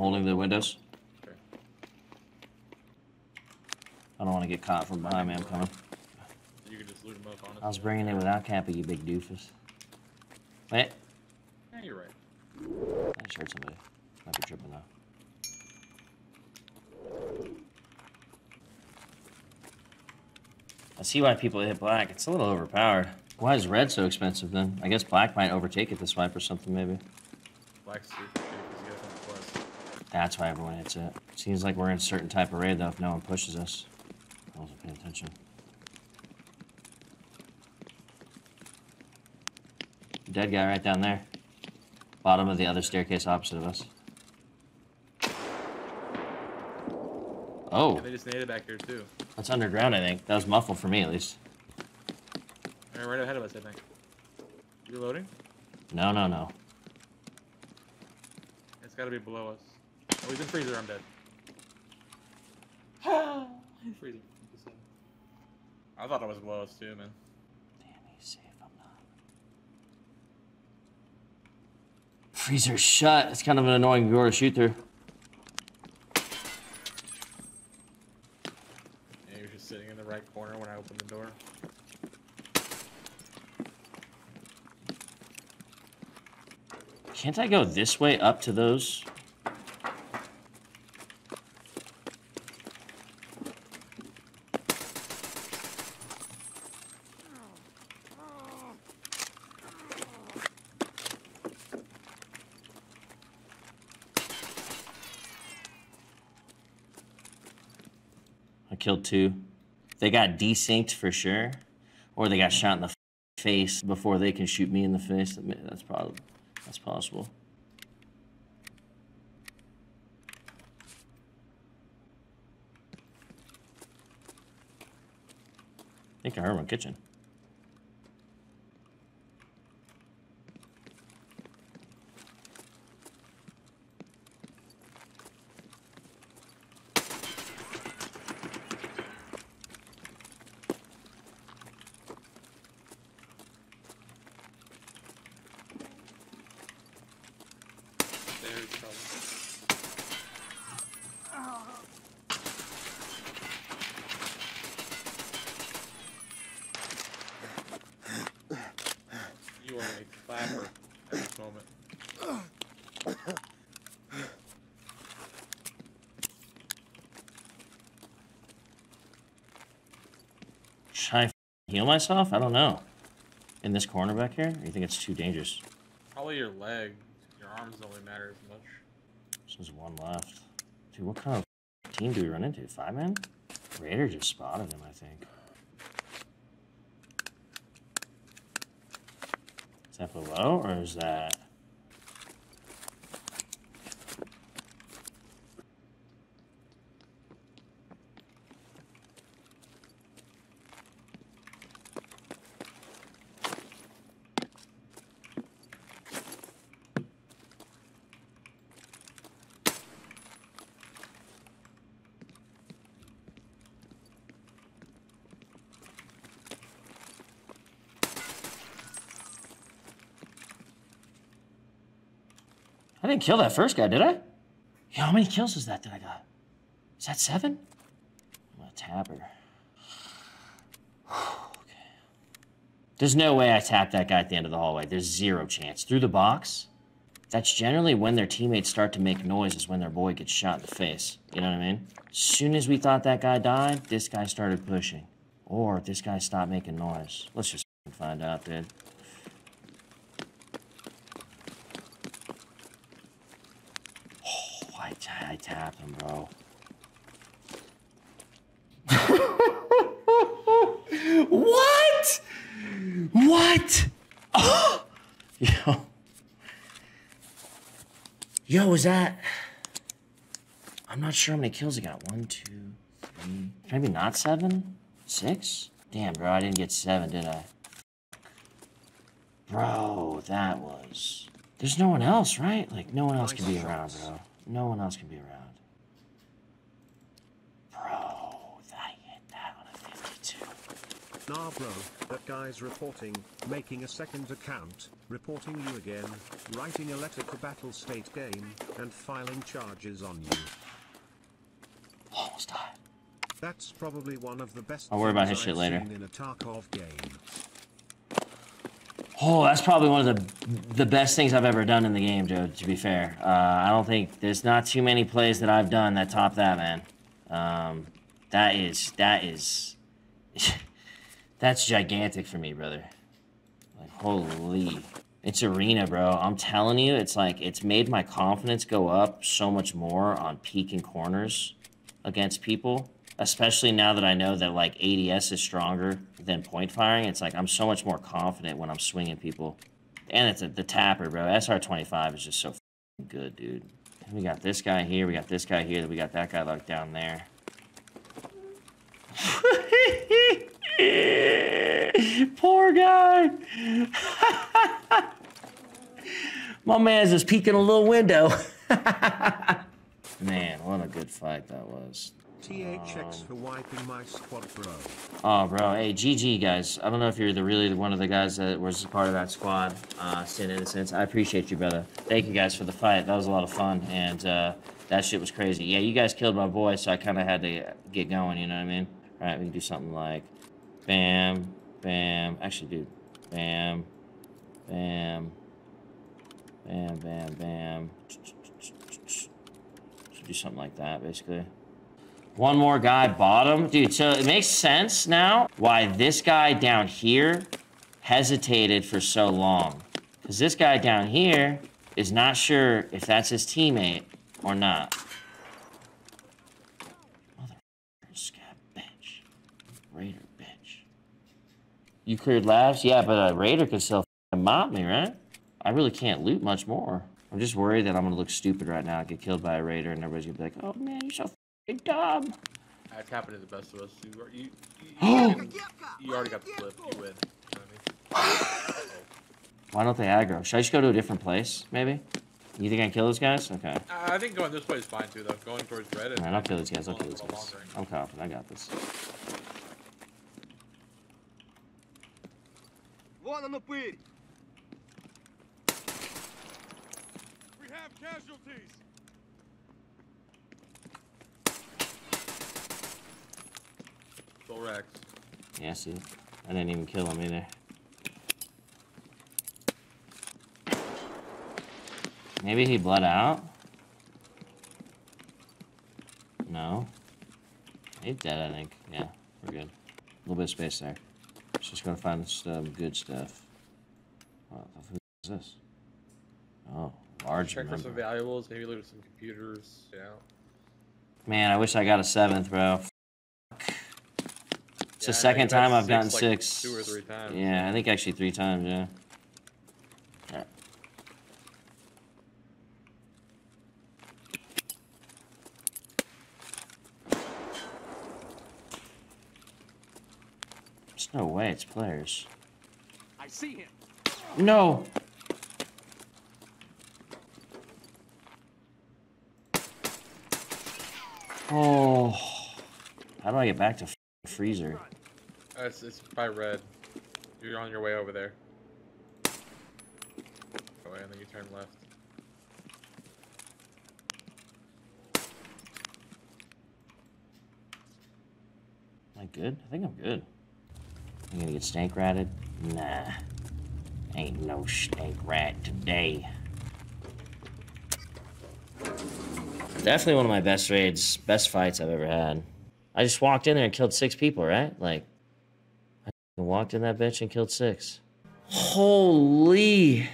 holding the windows. Okay. I don't want to get caught from behind me. I'm coming. You can just loot them up, honestly. I was bringing it without capping, you big doofus. Wait, Yeah, you're right. I just heard somebody. Might be tripping though. I see why people hit black. It's a little overpowered. Why is red so expensive then? I guess black might overtake it this wipe or something maybe. Black's super cheap because you guys have quest. That's why everyone hits it. Seems like we're in a certain type of raid though if no one pushes us. I wasn't paying attention. Dead guy right down there. Bottom of the other staircase opposite of us. Oh, Yeah, they just naded back here too. that's underground, I think. That was muffled for me, at least. They're right ahead of us, I think. You loading? No, no, no. It's gotta be below us. Oh, he's in freezer. I'm dead. he's freezer. I thought it was below us too, man. Damn, he's safe. I'm not. Freezer's shut. It's kind of an annoying door to shoot through. Yeah, he was just sitting in the right corner when I opened the door. Can't I go this way up to those? Killed two. They got desynced for sure, or they got shot in the face before they can shoot me in the face. That's probably that's possible. I think I heard one kitchen. There's trouble. You are a clapper at this moment. Should I heal myself? I don't know. In this corner back here? Or you think it's too dangerous? Probably your leg. Your arms don't really matter as much. There's one left. Dude, what kind of team do we run into? Five man? Raider just spotted him, I think. Is that below or is that? Didn't kill that first guy, did I? Yeah, how many kills is that that I got? Is that seven? I'm gonna tap her. okay. There's no way I tapped that guy at the end of the hallway. There's zero chance. Through the box? That's generally when their teammates start to make noise, is when their boy gets shot in the face. You know what I mean? As soon as we thought that guy died, this guy started pushing. Or this guy stopped making noise. Let's just find out, dude. I, ta- I tapped him, bro. what? What? Oh. Yo. Yo, was that? I'm not sure how many kills he got. One, two, three. Maybe not seven? Six? Damn, bro, I didn't get seven, did I? Bro, that was. There's no one else, right? Like, no one else can be around, bro. No one else can be around. Bro, I hit that on a 52. Nah bro, that guy's reporting, making a second account, reporting you again, writing a letter to Battlestate Game, and filing charges on you. Almost died. That's probably one of the best I'll worry about his shit I've later. in a Tarkov game. Oh, that's probably one of the the best things I've ever done in the game, Joe. To be fair, uh, I don't think there's not too many plays that I've done that top that, man. Um, that is that is that's gigantic for me, brother. Like holy, it's arena, bro. I'm telling you, it's like it's made my confidence go up so much more on peeking corners against people especially now that I know that like ADS is stronger than point firing. It's like I'm so much more confident when I'm swinging people. And it's a, the tapper, bro. SR25 is just so good, dude. We got this guy here. We got this guy here. We got that guy like down there. Poor guy. My man's just peeking a little window. Man, what a good fight that was. THX for wiping my squad bro. Oh, bro. Hey, GG, guys. I don't know if you're the really one of the guys that was part of that squad, uh, Sin Innocence. I appreciate you, brother. Thank you, guys, for the fight. That was a lot of fun, and uh, that shit was crazy. Yeah, you guys killed my boy, so I kind of had to get going, you know what I mean? All right, we can do something like bam, bam. Actually, dude. Bam, bam, bam, bam, bam. Should do something like that, basically. One more guy bottom. Dude, so it makes sense now why this guy down here hesitated for so long. Because this guy down here is not sure if that's his teammate or not. Raider bitch. You cleared labs? Yeah, but a raider could still mop me, right? I really can't loot much more. I'm just worried that I'm gonna look stupid right now, get killed by a raider, and everybody's gonna be like, oh man, you're so f***ing dumb. That's happened to the best of us. You, you, you, you, can- you already got the flip. You win. You know what I mean? Why don't they aggro? Should I just go to a different place, maybe? You think I can kill those guys? Okay. I think going this way is fine too, though. Going towards red. and- Alright, I'll kill these guys, I'll kill these a guys. long range. I'm confident, I got this. Вон он упырь! We have casualties. Yeah, see? I didn't even kill him either. Maybe he bled out? No. He's dead, I think. Yeah, we're good. A little bit of space there. Just gonna find some good stuff. What the f- is this? Oh, large Check for some valuables. Maybe loot some computers. Yeah. Man, I wish I got a seventh, bro. It's the Yeah, I second think I've time I've gotten like, six. Two or three times. Yeah, I think actually three times, yeah. Yeah. There's no way it's players. I see him. No! Oh. How do I get back to f- freezer? Uh, it's, it's by red. You're on your way over there. Go away, and then you turn left. Am I good? I think I'm good. I'm gonna get snake ratted? Nah. Ain't no snake rat today. Definitely one of my best raids, best fights I've ever had. I just walked in there and killed six people, right? Like, I walked in that bitch and killed six. Holy.